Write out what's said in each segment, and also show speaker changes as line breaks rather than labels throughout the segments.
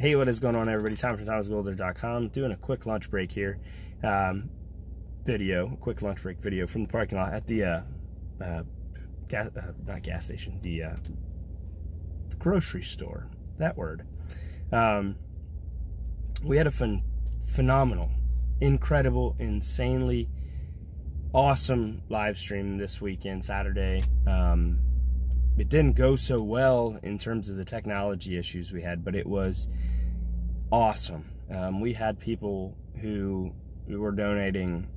Hey, what is going on, everybody? Time for TomsGoldDirt.com. Doing a quick lunch break here. Um, video, quick lunch break video from the parking lot at the uh, uh, gas, uh, not gas station, the uh, grocery store. That word. Um, we had a phen phenomenal, incredible, insanely awesome live stream this weekend, Saturday. Um, it didn't go so well in terms of the technology issues we had, but it was awesome. Um, we had people who were donating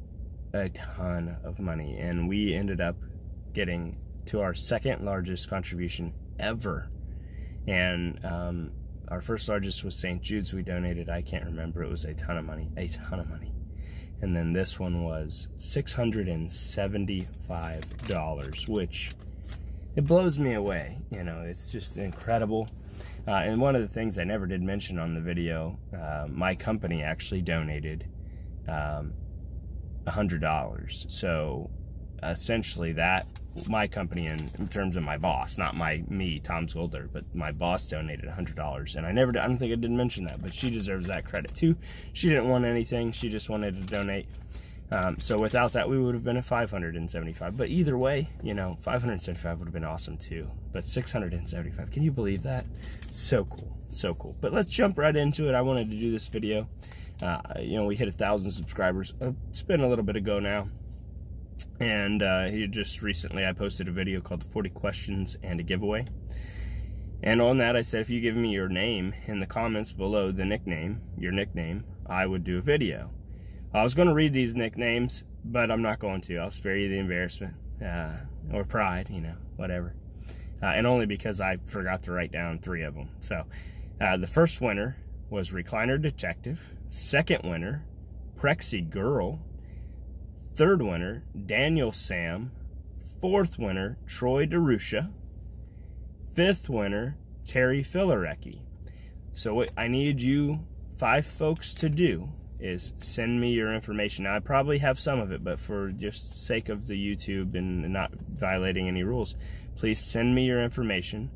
a ton of money, and we ended up getting to our second largest contribution ever. And um, our first largest was St. Jude's. We donated, I can't remember, it was a ton of money, a ton of money. And then this one was $675, which it blows me away. You know, it's just incredible. Uh, and one of the things I never did mention on the video, uh, my company actually donated um, $100. So essentially that, my company in, in, terms of my boss, not my, me, Tom Golder, but my boss donated $100. And I never, I don't think I did mention that, but she deserves that credit too. She didn't want anything. She just wanted to donate. Um, so without that, we would have been at 575. But either way, you know, 575 would have been awesome too. But 675, can you believe that? So cool, so cool. But let's jump right into it. I wanted to do this video. Uh, you know, we hit a thousand subscribers. Uh, it's been a little bit ago now. And uh, just recently, I posted a video called 40 Questions and a Giveaway. And on that, I said, if you give me your name in the comments below the nickname, your nickname, I would do a video. I was going to read these nicknames, but I'm not going to. I'll spare you the embarrassment uh, or pride, you know, whatever. Uh, and only because I forgot to write down three of them. So uh, the first winner was Recliner Detective. Second winner, Prexy Girl. Third winner, Daniel Sam. Fourth winner, Troy DeRusha. Fifth winner, Terry Filarecki. So what I need you five folks to do is send me your information. Now, I probably have some of it, but for just sake of the YouTube and not violating any rules, please send me your information.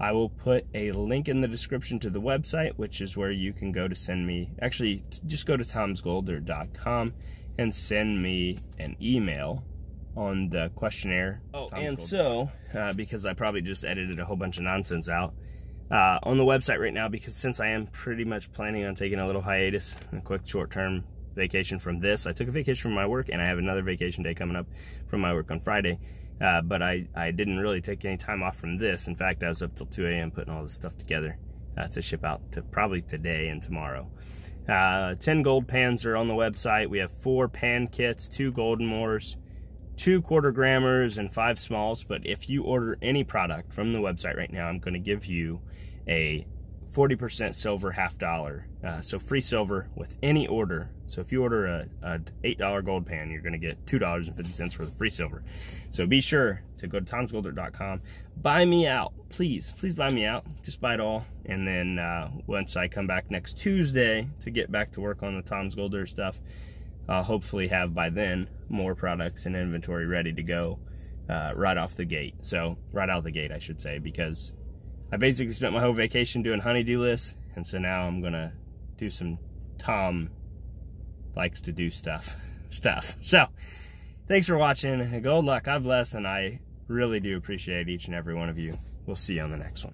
I will put a link in the description to the website, which is where you can go to send me, actually, just go to tomsgolddirt.com and send me an email on the questionnaire. Oh, Tom's and Golder. so, uh, because I probably just edited a whole bunch of nonsense out, uh, on the website right now because since I am pretty much planning on taking a little hiatus, a quick short-term vacation from this. I took a vacation from my work and I have another vacation day coming up from my work on Friday. Uh, but I, I didn't really take any time off from this. In fact, I was up till 2 a.m. putting all this stuff together uh, to ship out to probably today and tomorrow. Uh, 10 gold pans are on the website. We have four pan kits, two Goldenmores, two quarter grammars, and five smalls. But if you order any product from the website right now, I'm going to give you a 40% silver half dollar. Uh, so free silver with any order. So if you order a, a $8 gold pan, you're going to get $2.50 for the free silver. So be sure to go to tomsgolddirt.com. Buy me out. Please, please buy me out. Just buy it all. And then uh, once I come back next Tuesday to get back to work on the Tom's Gold Dirt stuff, Hopefully have by then more products and inventory ready to go uh, right off the gate. So right out the gate, I should say, because I basically spent my whole vacation doing honeydew lists, and so now I'm gonna do some Tom likes to do stuff stuff. So thanks for watching. Gold luck, God bless, and I really do appreciate each and every one of you. We'll see you on the next one.